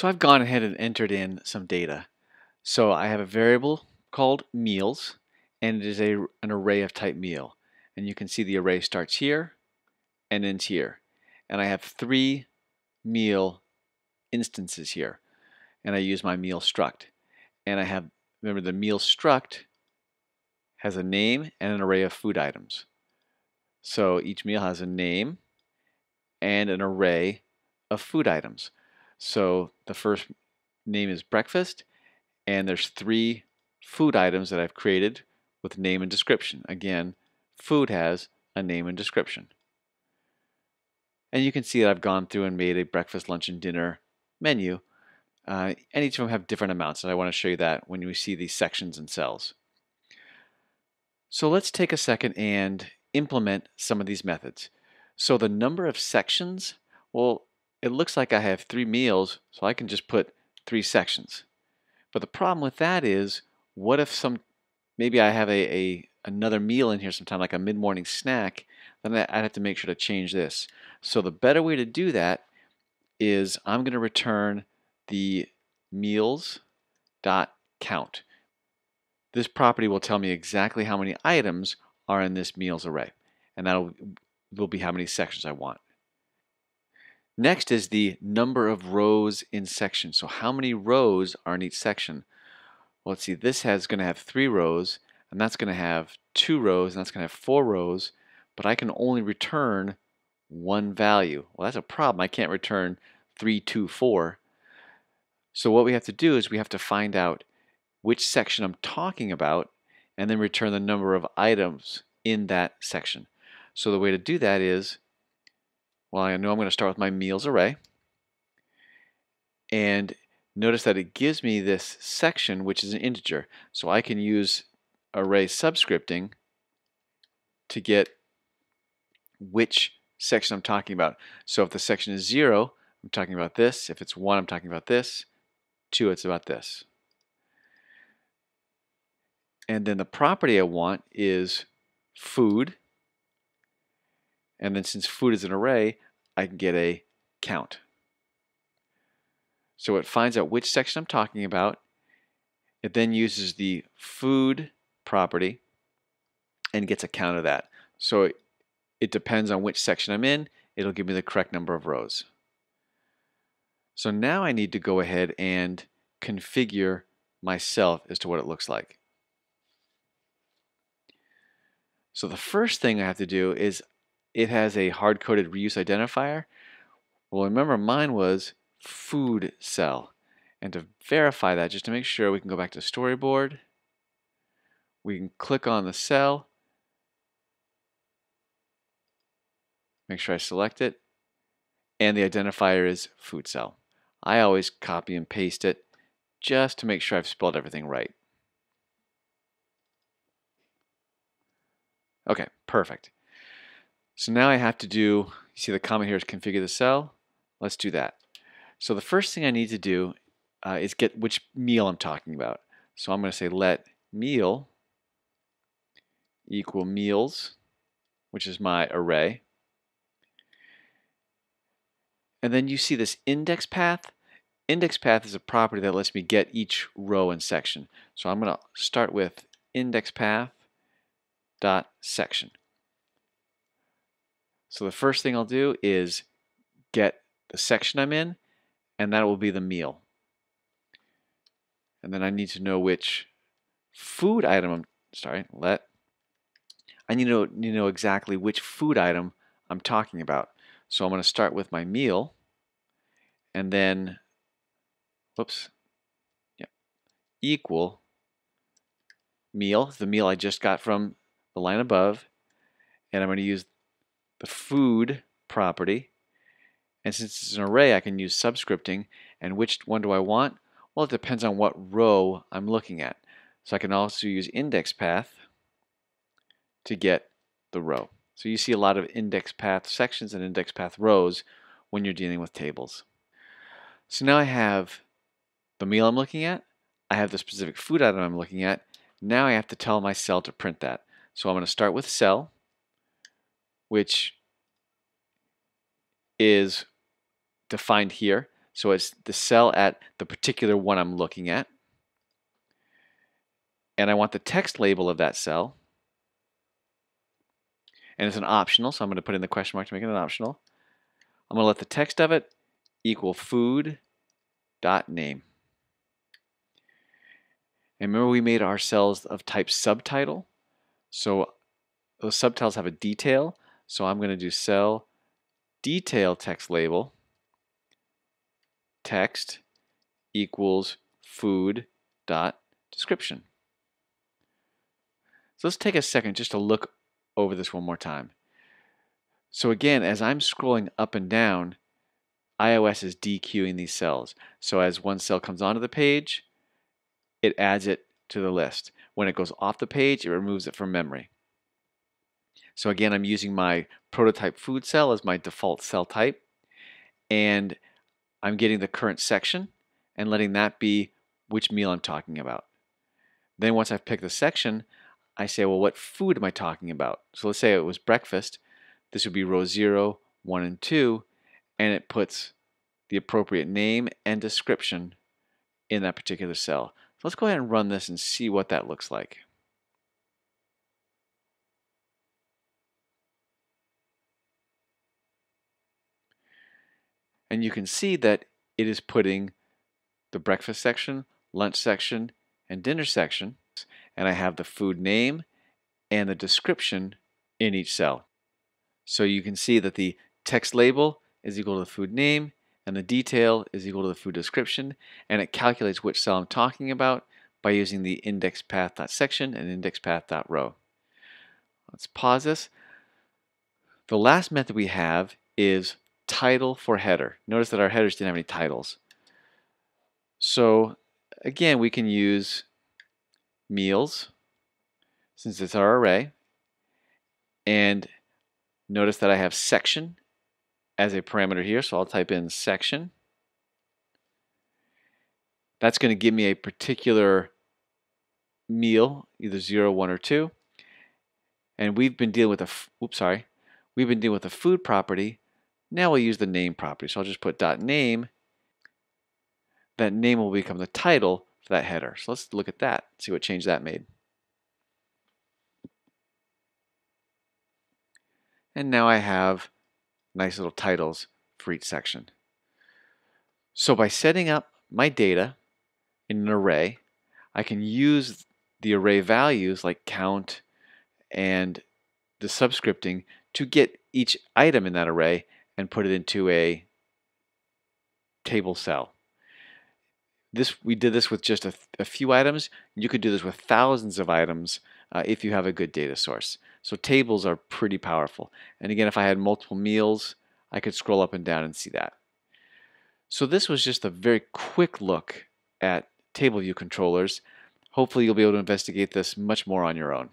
So I've gone ahead and entered in some data. So I have a variable called meals and it is a, an array of type meal. And you can see the array starts here and ends here. And I have three meal instances here. And I use my meal struct. And I have, remember the meal struct has a name and an array of food items. So each meal has a name and an array of food items. So the first name is breakfast, and there's three food items that I've created with name and description. Again, food has a name and description. And you can see that I've gone through and made a breakfast, lunch, and dinner menu. Uh, and each of them have different amounts, and I want to show you that when we see these sections and cells. So let's take a second and implement some of these methods. So the number of sections, well, it looks like I have three meals, so I can just put three sections. But the problem with that is, what if some, maybe I have a, a another meal in here sometime, like a mid-morning snack, then I'd have to make sure to change this. So the better way to do that is I'm going to return the meals dot count. This property will tell me exactly how many items are in this meals array, and that will be how many sections I want. Next is the number of rows in section. So how many rows are in each section? Well, let's see, this has going to have three rows, and that's going to have two rows, and that's going to have four rows, but I can only return one value. Well, that's a problem. I can't return three, two, four. So what we have to do is we have to find out which section I'm talking about and then return the number of items in that section. So the way to do that is well, I know I'm going to start with my meals array. And notice that it gives me this section, which is an integer. So I can use array subscripting to get which section I'm talking about. So if the section is 0, I'm talking about this. If it's 1, I'm talking about this. 2, it's about this. And then the property I want is food and then since food is an array, I can get a count. So it finds out which section I'm talking about. It then uses the food property and gets a count of that. So it, depends on which section I'm in. It'll give me the correct number of rows. So now I need to go ahead and configure myself as to what it looks like. So the first thing I have to do is it has a hard-coded reuse identifier. Well, remember mine was food cell. And to verify that, just to make sure, we can go back to storyboard. We can click on the cell. Make sure I select it. And the identifier is food cell. I always copy and paste it just to make sure I've spelled everything right. Okay, perfect. So now I have to do, you see the comment here is configure the cell. Let's do that. So the first thing I need to do uh, is get which meal I'm talking about. So I'm going to say let meal equal meals, which is my array. And then you see this index path. Index path is a property that lets me get each row and section. So I'm going to start with index path dot section. So the first thing I'll do is get the section I'm in, and that will be the meal. And then I need to know which food item I'm, sorry, let, I need to know, need to know exactly which food item I'm talking about. So I'm going to start with my meal, and then, whoops, yeah, equal meal, the meal I just got from the line above, and I'm going to use the food property. And since it's an array, I can use subscripting. And which one do I want? Well, it depends on what row I'm looking at. So I can also use index path to get the row. So you see a lot of index path sections and index path rows when you're dealing with tables. So now I have the meal I'm looking at. I have the specific food item I'm looking at. Now I have to tell my cell to print that. So I'm going to start with cell which is defined here. So it's the cell at the particular one I'm looking at. And I want the text label of that cell. And it's an optional, so I'm going to put in the question mark to make it an optional. I'm going to let the text of it equal food dot name. And remember we made our cells of type subtitle. So those subtitles have a detail. So I'm going to do cell detail text label text equals food dot description. So let's take a second just to look over this one more time. So again, as I'm scrolling up and down, iOS is dequeuing these cells. So as one cell comes onto the page, it adds it to the list. When it goes off the page, it removes it from memory. So again, I'm using my prototype food cell as my default cell type. And I'm getting the current section and letting that be which meal I'm talking about. Then once I've picked the section, I say, well, what food am I talking about? So let's say it was breakfast. This would be row 0, 1, and 2, and it puts the appropriate name and description in that particular cell. So let's go ahead and run this and see what that looks like. And you can see that it is putting the breakfast section, lunch section, and dinner section. And I have the food name and the description in each cell. So you can see that the text label is equal to the food name and the detail is equal to the food description and it calculates which cell I'm talking about by using the index path.section and index path.row. Let's pause this. The last method we have is title for header. Notice that our headers didn't have any titles. So again, we can use meals since it's our array. And notice that I have section as a parameter here, so I'll type in section. That's going to give me a particular meal, either 0, 1, or 2. And we've been dealing with a, oops, sorry, we've been dealing with a food property now we'll use the name property. So I'll just put dot name. That name will become the title for that header. So let's look at that, see what change that made. And now I have nice little titles for each section. So by setting up my data in an array, I can use the array values like count and the subscripting to get each item in that array and put it into a table cell. This we did this with just a, a few items. You could do this with thousands of items uh, if you have a good data source. So tables are pretty powerful. And again, if I had multiple meals, I could scroll up and down and see that. So this was just a very quick look at table view controllers. Hopefully you'll be able to investigate this much more on your own.